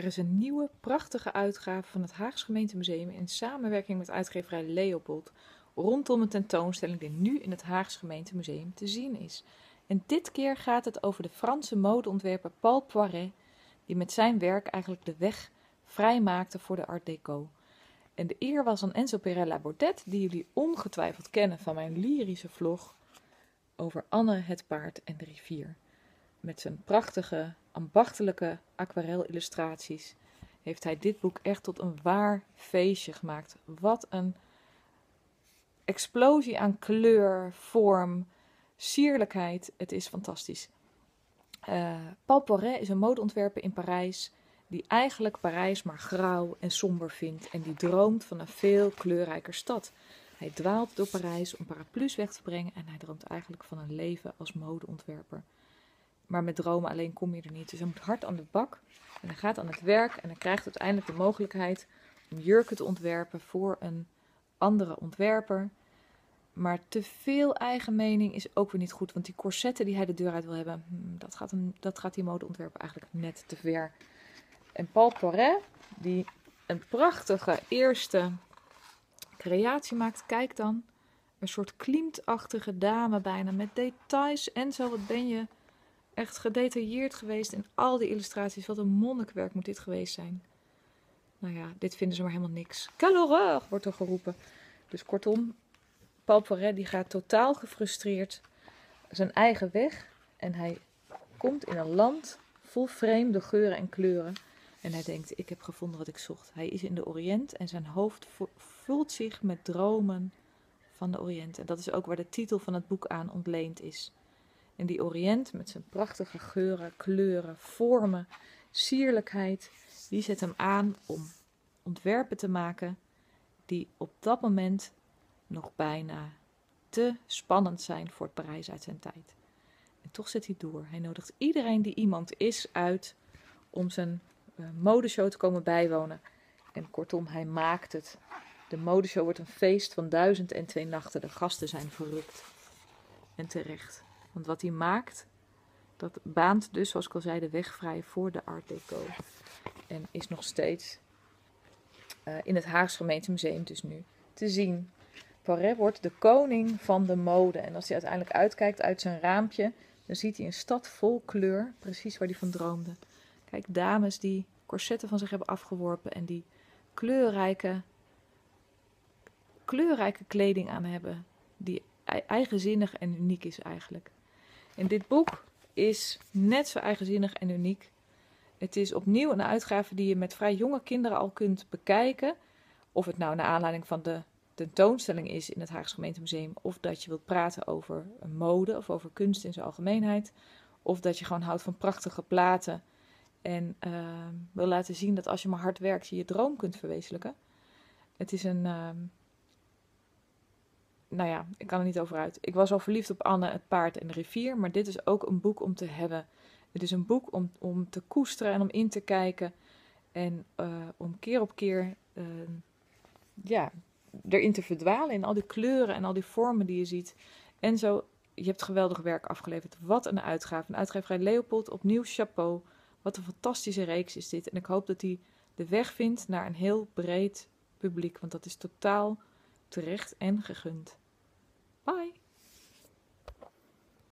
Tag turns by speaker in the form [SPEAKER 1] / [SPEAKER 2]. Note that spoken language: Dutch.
[SPEAKER 1] Er is een nieuwe, prachtige uitgave van het Haags Gemeentemuseum in samenwerking met uitgeverij Leopold rondom een tentoonstelling die nu in het Haags Gemeentemuseum te zien is. En dit keer gaat het over de Franse modeontwerper Paul Poiret, die met zijn werk eigenlijk de weg vrijmaakte voor de Art Deco. En de eer was aan Enzo Perella Bordet, die jullie ongetwijfeld kennen van mijn lyrische vlog over Anne, het paard en de rivier. Met zijn prachtige, ambachtelijke aquarelillustraties heeft hij dit boek echt tot een waar feestje gemaakt. Wat een explosie aan kleur, vorm, sierlijkheid. Het is fantastisch. Uh, Paul Poiret is een modeontwerper in Parijs die eigenlijk Parijs maar grauw en somber vindt en die droomt van een veel kleurrijker stad. Hij dwaalt door Parijs om paraplu's weg te brengen en hij droomt eigenlijk van een leven als modeontwerper. Maar met dromen alleen kom je er niet. Dus hij moet hard aan de bak en hij gaat aan het werk en hij krijgt uiteindelijk de mogelijkheid om jurken te ontwerpen voor een andere ontwerper. Maar te veel eigen mening is ook weer niet goed, want die corsetten die hij de deur uit wil hebben, hmm, dat gaat, hem, dat gaat die modeontwerper eigenlijk net te ver. En Paul Poiret, die een prachtige eerste creatie maakt, kijk dan. Een soort kliemtachtige dame bijna, met details en zo. Wat ben je echt gedetailleerd geweest in al die illustraties. Wat een monnikwerk moet dit geweest zijn. Nou ja, dit vinden ze maar helemaal niks. Quelle wordt er geroepen. Dus kortom, Paul Poiret die gaat totaal gefrustreerd zijn eigen weg. En hij komt in een land vol vreemde geuren en kleuren. En hij denkt, ik heb gevonden wat ik zocht. Hij is in de Oriënt en zijn hoofd vult zich met dromen van de Oriënt. En dat is ook waar de titel van het boek aan ontleend is. En die Oriënt met zijn prachtige geuren, kleuren, vormen, sierlijkheid, die zet hem aan om ontwerpen te maken die op dat moment nog bijna te spannend zijn voor het Parijs uit zijn tijd. En toch zet hij door. Hij nodigt iedereen die iemand is uit om zijn uh, modeshow te komen bijwonen. En kortom, hij maakt het. De modeshow wordt een feest van duizend en twee nachten. De gasten zijn verrukt. En terecht. Want wat hij maakt, dat baant dus, zoals ik al zei, de weg vrij voor de Art Deco. En is nog steeds uh, in het Haags Gemeentemuseum dus nu te zien. Poiret wordt de koning van de mode. En als hij uiteindelijk uitkijkt uit zijn raampje, dan ziet hij een stad vol kleur, precies waar hij van droomde. Kijk, dames die corsetten van zich hebben afgeworpen en die kleurrijke, kleurrijke kleding aan hebben, die eigenzinnig en uniek is eigenlijk. En dit boek is net zo eigenzinnig en uniek. Het is opnieuw een uitgave die je met vrij jonge kinderen al kunt bekijken. Of het nou naar aanleiding van de tentoonstelling is in het Haagse Gemeentemuseum, of dat je wilt praten over mode of over kunst in zijn algemeenheid, of dat je gewoon houdt van prachtige platen en uh, wil laten zien dat als je maar hard werkt, je je droom kunt verwezenlijken. Het is een. Uh, nou ja, ik kan er niet over uit. Ik was al verliefd op Anne, het paard en de rivier. Maar dit is ook een boek om te hebben. Het is een boek om, om te koesteren en om in te kijken. En uh, om keer op keer. Ehm, ja, erin te verdwalen. In al die kleuren en al die vormen die je ziet. En zo, je hebt geweldig werk afgeleverd. Wat een uitgave. Een uitgeverij Leopold, opnieuw chapeau. Wat een fantastische reeks is dit. En ik hoop dat hij de weg vindt naar een heel breed publiek. Want dat is totaal terecht en gegund. Bye!